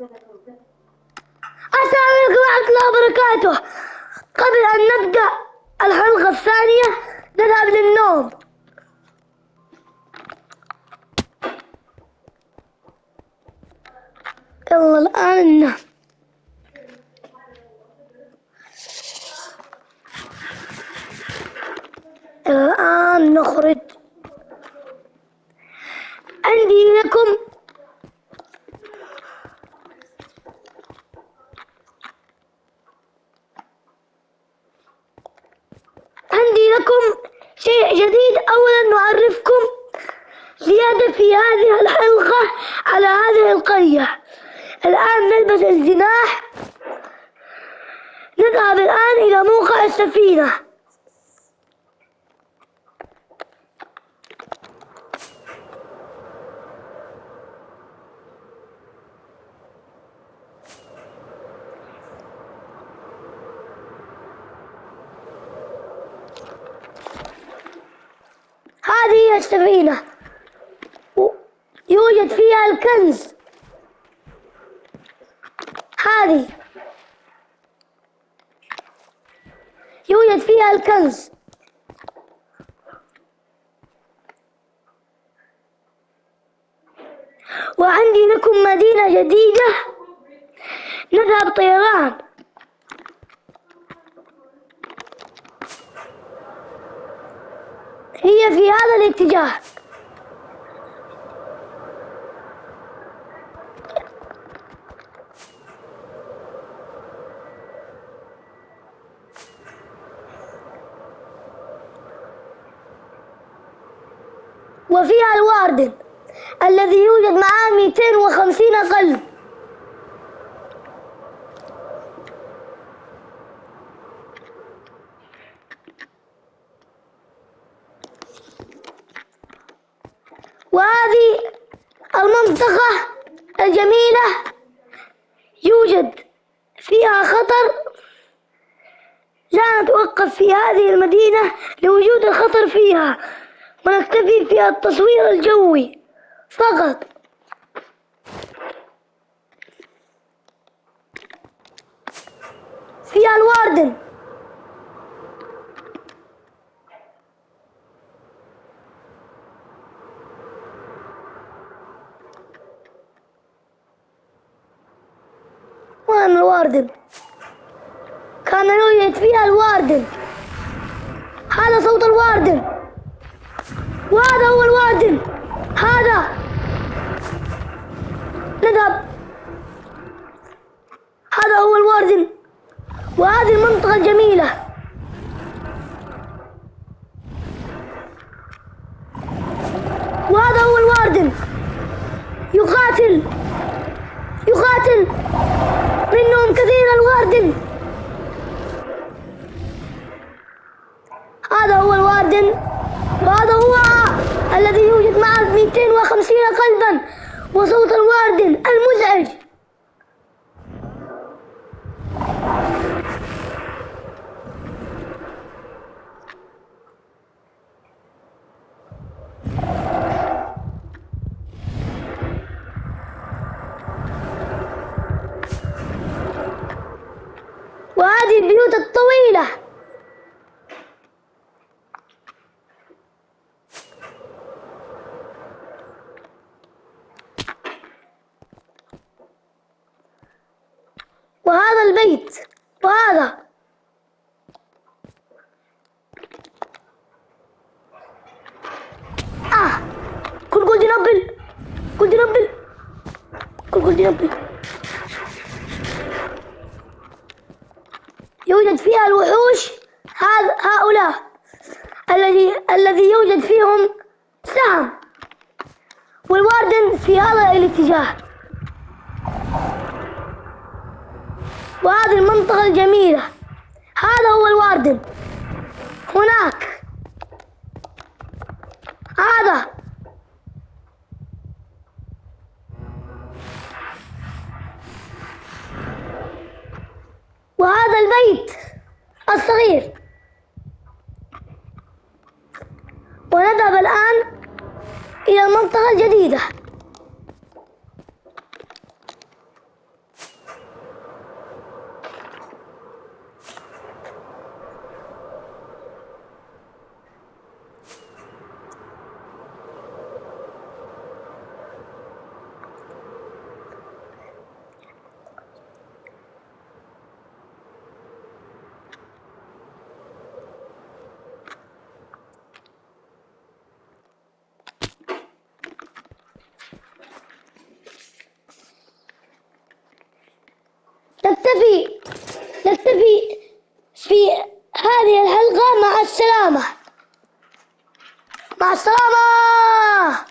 السلام عليكم ورحمة الله وبركاته قبل أن نبدأ الحلقة الثانية نذهب للنوم. يلا الآن ننام. الآن نخرج عندي لكم عندي لكم شيء جديد. أولا نعرفكم زيادة في هذه الحلقة على هذه القرية. الآن نلبس الجناح. نذهب الآن إلى موقع السفينة هذه هي السفينة يوجد فيها الكنز. هذه. يوجد فيها الكنز. وعندي لكم مدينة جديدة. نذهب طيران. هي في هذا الاتجاه. وفيها الواردن الذي يوجد معاه 250 قلب. وهذه المنطقة الجميلة يوجد فيها خطر. لا نتوقف في هذه المدينة لوجود الخطر فيها ونكتفي في التصوير الجوي فقط. فيها الواردن. وين الواردن. كان يوجد فيها الواردن. هذا صوت الواردن. وهذا هو الواردن. هذا. نذهب. هذا هو الواردن. وهذه المنطقة الجميلة. وهذا هو الواردن. يقاتل. يقاتل. منهم كثير الواردن هذا هو الواردن وهذا هو الذي يوجد معه 250 قلبا. وصوت الواردن المزعج. البيوت الطويلة. وهذا البيت وهذا. آه كل قلت نبل قلت نبل كل قلت نبل. يوجد فيها الوحوش هؤلاء الذي الذي يوجد فيهم سهم والواردن في هذا الاتجاه. وهذه المنطقة الجميلة. هذا هو الواردن. هناك البيت الصغير. ونذهب الآن إلى المنطقة الجديدة نكتفي نكتفي في هذه الحلقة مع السلامة. مع السلامة!